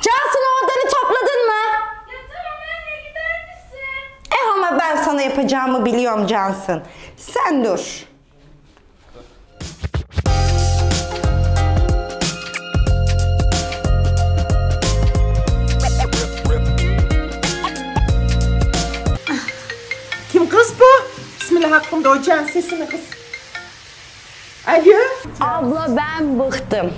Cansın o odanı topladın mı? Eh ama ben sana yapacağımı biliyorum Cansın. Sen dur. Kim kız bu? Bismillah hakkında ocağın sesini kız. Alo. Abla ben bıktım.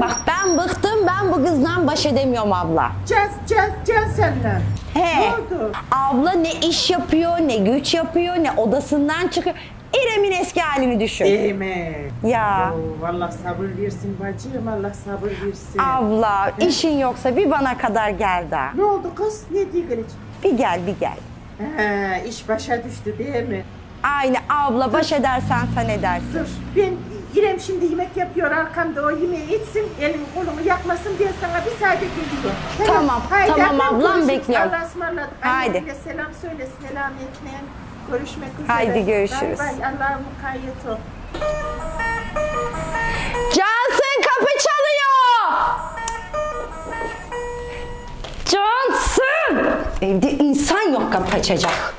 Bak ben bıktım ben bu kızdan baş edemiyorum abla. Can, can, can senden. He. Ne oldu? Abla ne iş yapıyor, ne güç yapıyor, ne odasından çıkıyor. İrem'in eski halini düşün. Değil mi? Ya. Oo, Allah sabır versin bacım, Allah sabır versin. Abla işin yoksa bir bana kadar gel daha. Ne oldu kız? Ne diyor? Bir gel bir gel. Ha, iş başa düştü değil mi? Aynı abla baş edersen sen edersin. Dur, ben İrem şimdi yemek yapıyor arkamda o yemeği etsin, elimi kolumu yakmasın diye sana bir sade geliyor. Tamam, tamam ablam, görüşürüz. bekliyorum. Allah'a ısmarladık. Haydi. Annemle selam söyle, selametle. Görüşmek üzere. Haydi görüşürüz. Bay bay, Allah'a mukayyet ol. Cansın kapı çalıyor. Cansın. Evde insan yok kapı açacak.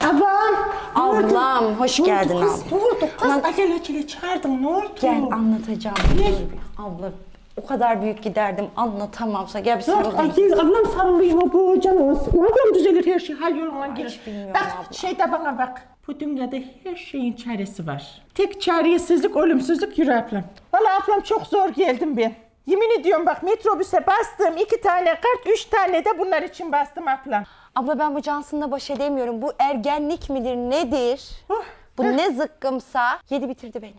Ablam. Ablam, hoş geldin kız? Oldu kız? Lan- Acele acele çağırdım ne oldu? Gel anlatacağım. Ne? Dur bir. Abla o kadar büyük giderdim anlatamamsa gel bir Yok, sarılayım. ay, gel, ablam sarılayım bu canım. Ablam düzelir her şey hal yoluna girer. bilmiyorum Bak abla. şeyde bana bak. Bu dünyada her şeyin çaresi var. Tek çaresizlik ölümsüzlük yürü ablam. Valla ablam çok zor geldim ben. Yemin ediyorum bak metrobüse bastım iki tane kart, üç tane de bunlar için bastım ablam. Abla ben bu Cansın'la baş edemiyorum. Bu ergenlik midir nedir? Oh, Bu ne zıkkımsa yedi bitirdi beni.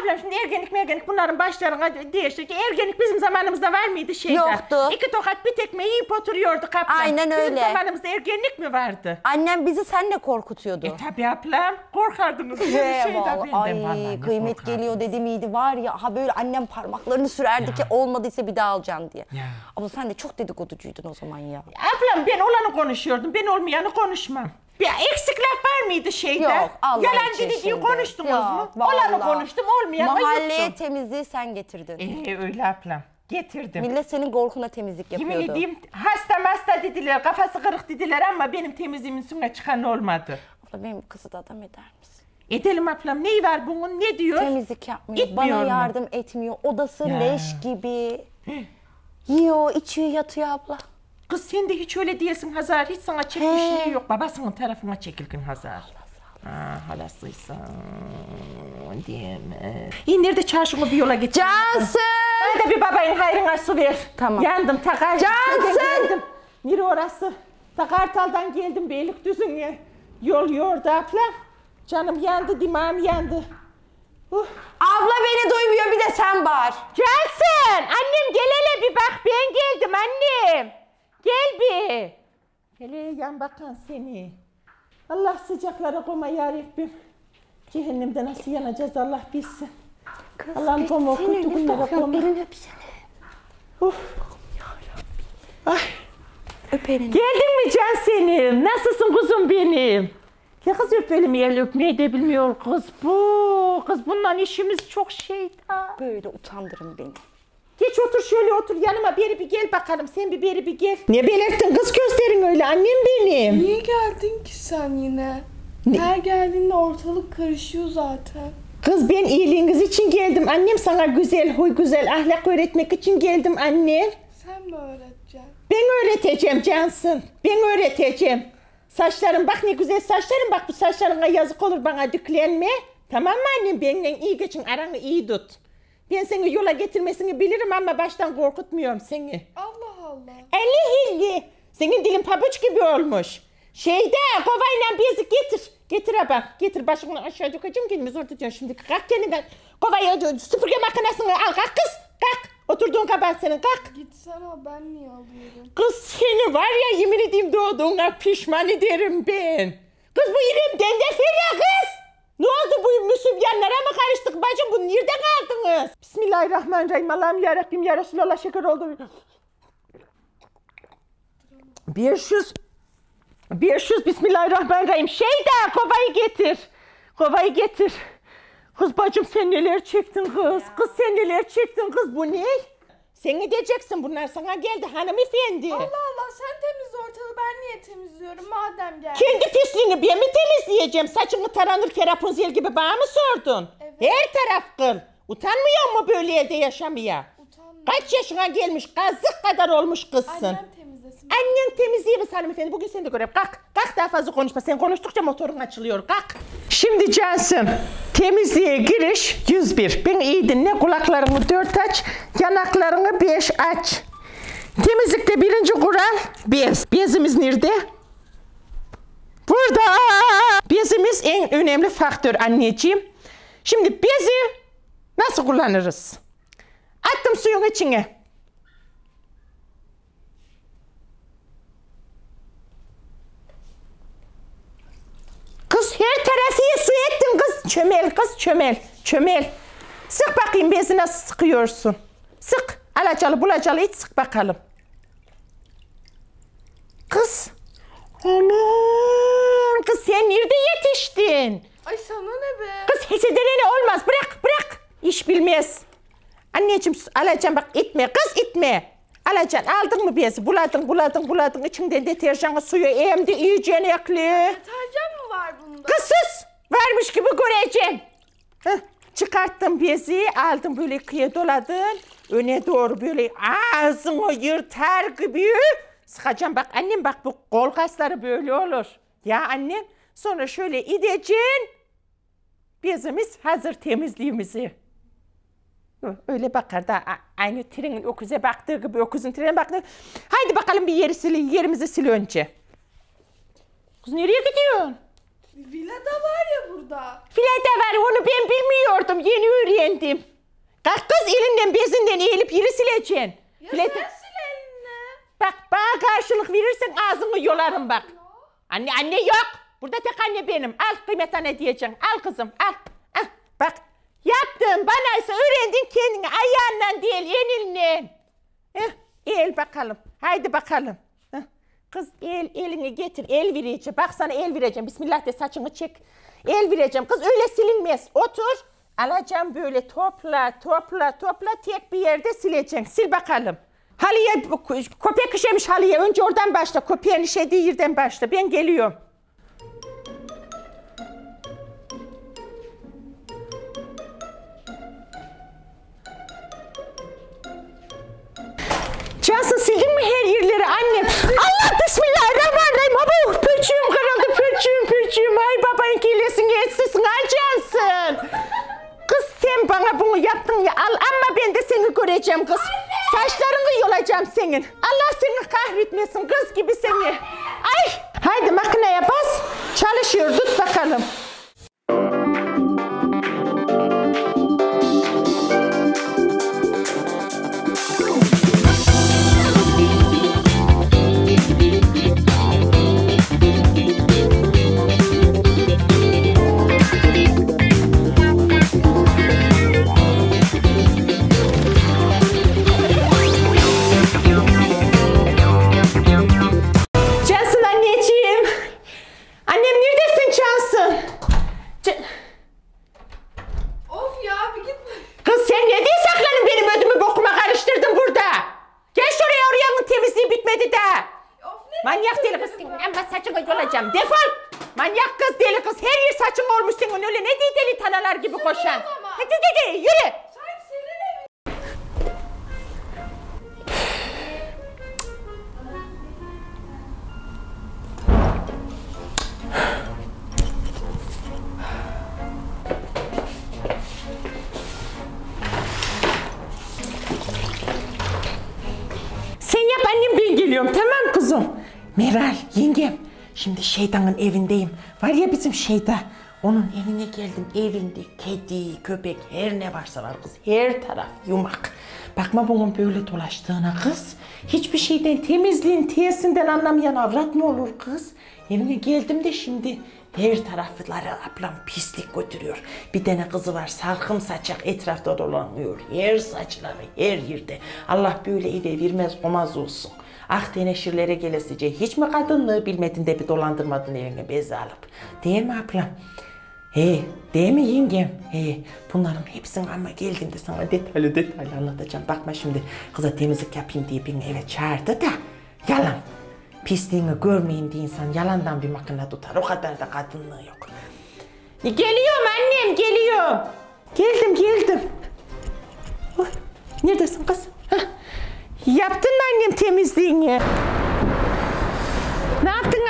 Ablam şimdi ergenlik mergenlik bunların başlarına değişti ki ergenlik bizim zamanımızda var mıydı şeyde? Yoktu. İki tokat bir tekme yiyip oturuyorduk ablam. Aynen Bizim öyle. zamanımızda ergenlik mi vardı? Annem bizi senle korkutuyordu. E tabi ablam korkardınız. Böyle He, şeyden vallahi. Ay kıymet geliyor dedi miydi var ya ha böyle annem parmaklarını sürerdi ki olmadıysa bir daha alacaksın diye. Ya. Abla sen de çok dedikoducuydun o zaman ya. Ablam ben olanı konuşuyordum. Ben olmayanı konuşmam. Bir eksik laf var mıydı şeyde? Yok Allah Yalan için dedi diye şimdi. konuştunuz Yok, mu? vallahi. Olanı konuştum olmayanı Mahalleye yuttum. temizliği sen getirdin. Ee, öyle ablam. Getirdim. Millet senin korkuna temizlik Yemin yapıyordu. edeyim hasta hasta dediler, kafası kırık dediler ama benim temizliğimin üstüne çıkan olmadı. Abla benim kızı da adam eder misin? Edelim ablam neyi var bunun ne diyor? Temizlik yapmıyor, bana mu? yardım etmiyor. Odası Ya. leş gibi. Yiyor, içiyor, yatıyor abla. Kız sen de hiç öyle diyesin Hazar. Hiç sana çekmişliği He. yok. Babasının tarafına çekilgin Hazar. Ha, halasıysan değil mi? İyi nerede çarşımı bir yola getir. Cansın! Ben de bir babayın hayrına su ver. Tamam. Yandım takar. Cansın! Nere orası? Takartal'dan geldim Beylikdüzü'ne. Yol yordu abla. Canım yandı, dimağım yandı. Uh. Abla beni duymuyor bir de sen bağır. Cansın! Annem gel hele bir bak ben geldim annem. Gel bir. Hele yan bakan seni. Allah sıcaklara koyma ya Rabbim. Cehennemde nasıl yanacağız Allah bilsin. Allah'ım koyma o kötü günlere koyma. Elini öpsene. Uf. Ay. Öp elini. Geldin mi can senim? Nasılsın kuzum benim? Ya kız öp elimi el öpmeyi de bilmiyor kız bu. Kız bundan işimiz çok şeyda. Böyle utandırın beni. Geç otur şöyle otur yanıma beri bir gel bakalım. Sen bir beri bir gel. Ne belirttin kız gösterin öyle annem benim. Niye geldin ki sen yine? Her geldiğinde ortalık karışıyor zaten. Kız ben iyiliğiniz için geldim. Annem sana güzel huy güzel ahlak öğretmek için geldim annem. Sen mi öğreteceksin? Ben öğreteceğim Cansın. Ben öğreteceğim. Saçlarım bak ne güzel saçlarım bak bu saçlarına yazık olur bana düklenme. Tamam mı annem benimle iyi geçin aranı iyi tut. Ben seni yola getirmesini bilirim ama baştan korkutmuyorum seni. Allah Allah. Ali hilli. Senin dilin pabuç gibi olmuş. Şeyde kovayla bezi getir. Getir bak. Getir başını aşağı dökeceğim kendimi zor tutuyorsun şimdi. Kalk kendinden. Kovayı süpürge makinesini al. Kalk kız. Kalk. Oturduğun kabahat senin. Kalk. Gitsene ben niye alıyorum? Kız seni var ya yemin edeyim doğduğuna pişman ederim ben. Kız bu İrem'den de fena kız. Ne oldu bu müsübyanlara mı karıştık bacım? Bu nerede kaldınız? Bismillahirrahmanirrahim. Allah'ım yarabbim ya Resulallah şeker oldu. 500 500 Bismillahirrahmanirrahim. Şey de kovayı getir. Kovayı getir. Kız bacım sen neler çektin kız? Kız sen neler çektin kız? Bu ne? Sen ne diyeceksin? Bunlar sana geldi hanımefendi. Allah Allah sen temizle ortalığı ben niye temizliyorum madem geldi. Kendi pisliğini ben mi temizleyeceğim? Saçını taranırken Rapunzel gibi bana mı sordun? Evet. Her taraf kıl. Utanmıyor mu böyle evde yaşamaya? Utanma. Kaç yaşına gelmiş kazık kadar olmuş kızsın. Annem temizlesin. Annen temizleyemez hanımefendi. Bugün seni de göreyim. Kalk. Kalk daha fazla konuşma. Sen konuştukça motorun açılıyor. Kalk. Şimdi Cansım. Temizliğe giriş 101. Ben iyi dinle. Kulaklarını dört aç. Yanaklarını beş aç. Temizlikte birinci kural bez. Bezimiz nerede? Burada. Bezimiz en önemli faktör anneciğim. Şimdi bezi nasıl kullanırız? Attım suyun içine. Kız her tarafı. Çömel kız çömel. Çömel. Sık bakayım bezi nasıl sıkıyorsun. Sık. Alacalı bulacalı iç sık bakalım. Kız. Aman kız sen nerede yetiştin? Ay sana ne be? Kız hesedelene olmaz. Bırak bırak. İş bilmez. Anneciğim alacağım bak itme kız itme. Alacaksın aldın mı bezi buladın buladın buladın içinden deterjanı suyu emdi iyice ekli. Deterjan mı var bunda? Kız sus! Varmış gibi göreceğim. Heh, çıkarttım bezi, aldım böyle kıya doladın. Öne doğru böyle ağzını yırtar gibi. Sıkacağım bak annem bak bu kol kasları böyle olur. Ya annem sonra şöyle ideceksin. Bezimiz hazır temizliğimizi. Öyle bakar da aynı trenin öküze baktığı gibi öküzün trene baktığı. Haydi bakalım bir yeri sil, yerimizi sil önce. Kız nereye gidiyorsun? Villa da var ya burada. Filede var onu ben bilmiyordum yeni öğrendim. Kalk kız elinden bezinden eğilip yeri sileceksin. Ya Filede- sen sil elini. Bak bana karşılık verirsen ağzını yolarım bak. Anne anne yok. Burada tek anne benim. Al kıymet anne diyeceksin. Al kızım al. al. Bak yaptın bana ise öğrendin kendini ayağından değil elinden. Eh, el bakalım. Haydi bakalım. Kız el elini getir. El vereceğim. Bak sana el vereceğim. Bismillah de saçını çek. El vereceğim. Kız öyle silinmez. Otur. Alacağım böyle topla topla topla tek bir yerde sileceksin. Sil bakalım. Halıya köpek işemiş halıya. Önce oradan başla. Köpeğin işediği yerden başla. Ben geliyorum. Cansın sildin mi her yerleri annem? Allah bismillahirrahmanirrahim. Abo pöçüğüm kırıldı pöçüğüm pöçüğüm. Ay baban kilesin etsin ay Cansın. Kız sen bana bunu yaptın ya al ama ben de seni göreceğim kız. Saçlarını yolacağım senin. Allah seni kahretmesin kız gibi seni. Ay senin. Öyle ne diye deli tanalar gibi koşan. ama. Hadi hadi yürü. Sen yap annem ben geliyorum tamam kuzum. Meral yengem şimdi şeytanın evindeyim. Var ya bizim şeyda. Onun evine geldim. Evinde kedi, köpek her ne varsa var kız. Her taraf yumak. Bakma bunun böyle dolaştığına kız. Hiçbir şeyden temizliğin tiyesinden anlamayan avrat mı olur kız? Evine geldim de şimdi her tarafları ablam pislik götürüyor. Bir tane kızı var salkım saçak etrafta dolanıyor. Her saçları her yerde. Allah böyle eve vermez olmaz olsun. Ah teneşirlere gelesice hiç mi kadınlığı bilmedin de bir dolandırmadın evine bezi alıp. Değil mi ablam? He, değil mi yengem? He, bunların hepsini ama geldiğinde sana detaylı detaylı anlatacağım. Bakma şimdi kıza temizlik yapayım diye beni eve çağırdı da yalan. Pisliğini görmeyin diye insan yalandan bir makine tutar. O kadar da kadınlığı yok. E, Geliyorum annem, geliyorum. Geldim, geldim. Neredesin kız? Yaptın annem temizliğini?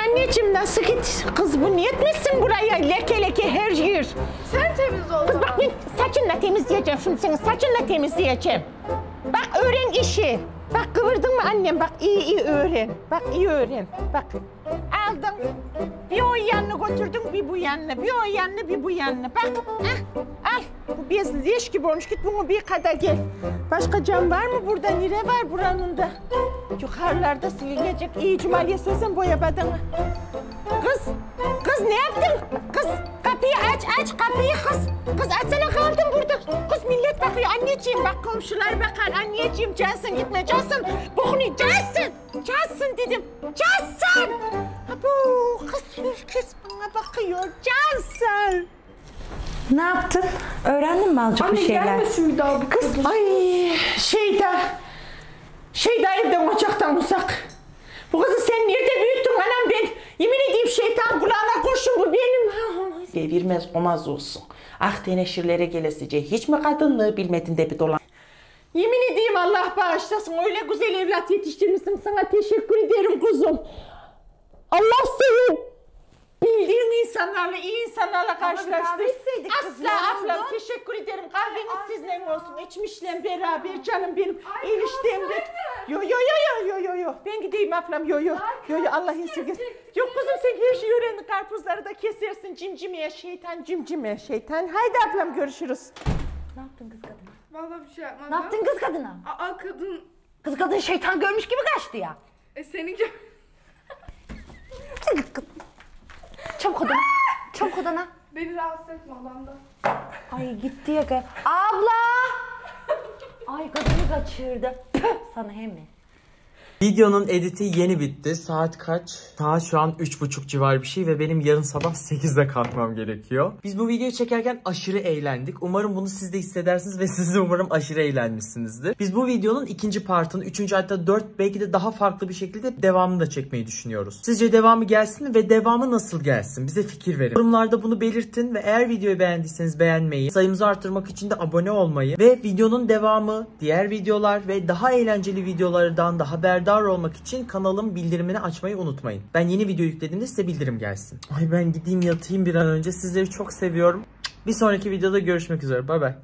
Anneciğim? Nasıl git? Kız bu niye etmişsin buraya? Leke leke her yer. Sen temiz ol. Kız bak ben saçınla temizleyeceğim şimdi seni. Saçınla temizleyeceğim. Bak öğren işi. Bak kıvırdın mı annem? Bak iyi iyi öğren. Bak iyi öğren. Bak aldın. Bir o yanını götürdün bir bu yanını. Bir o yanını bir bu yanını. Bak heh, al. Bu bez leş gibi olmuş. Git bunu bir kadar gel. Başka cam var mı burada? Nere var buranın da? Yukarılarda silinecek. İyi cumaliye söylesen boya badana. Kız, kız ne yaptın? Kız kapıyı aç aç kapıyı kız. Kız açsana kaldım burada. Kız millet bakıyor anneciğim bak komşular bakar anneciğim Cansın gitme Cansın. Bokunu Cansın. Cansın dedim. Cansın. Bu kız herkes bana bakıyor Cansın. Ne yaptın? Öğrendin mi azıcık bir Anne şeyler? gelmesin bir daha bu kız. Ay Şeyda. Şeyda evden ocaktan uzak. Bu kızı sen nerede büyüttün anam ben? Yemin edeyim şeytan kulağına kurşun bu benim. Devirmez olmaz olsun. Ah teneşirlere gelesice hiç mi kadınlığı bilmedin de bir dolan. Yemin edeyim Allah bağışlasın öyle güzel evlat yetiştirmişsin sana teşekkür ederim kuzum. Allah seni bildiğin insanlarla, iyi insanlarla kız, Asla ne ablam teşekkür ederim. Kahveniz sizle olsun. İçmişle beraber canım benim. Eniştem de. Yo yo yo yo yo yo yo. Ben gideyim ablam yo yo. Yo yo Allah esirgesin. Yok kızım sen her şeyi öğrendin. Karpuzları da kesersin. Cimcimeye şeytan cimcime şeytan. Haydi ablam görüşürüz. Ne yaptın kız kadına? Vallahi bir şey yapmadım. Ne yaptın kız kadına? Aa kadın. Kız kadın şeytan görmüş gibi kaçtı ya. E seni gör. Çabuk odana. Çabuk odana. Beni rahatsız etme odamda. Ay gitti ya. Abla! Ay kadını kaçırdı. Sana hem mi? Videonun editi yeni bitti. Saat kaç? Saat şu an 3.30 civar bir şey ve benim yarın sabah 8'de kalkmam gerekiyor. Biz bu videoyu çekerken aşırı eğlendik. Umarım bunu siz de hissedersiniz ve siz de umarım aşırı eğlenmişsinizdir. Biz bu videonun ikinci partını, üçüncü hatta dört belki de daha farklı bir şekilde devamını da çekmeyi düşünüyoruz. Sizce devamı gelsin ve devamı nasıl gelsin? Bize fikir verin. Yorumlarda bunu belirtin ve eğer videoyu beğendiyseniz beğenmeyi, sayımızı artırmak için de abone olmayı ve videonun devamı, diğer videolar ve daha eğlenceli videolardan daha haberdar olmak için kanalın bildirimini açmayı unutmayın. Ben yeni video yüklediğimde size bildirim gelsin. Ay ben gideyim yatayım bir an önce. Sizleri çok seviyorum. Bir sonraki videoda görüşmek üzere. Bay bay.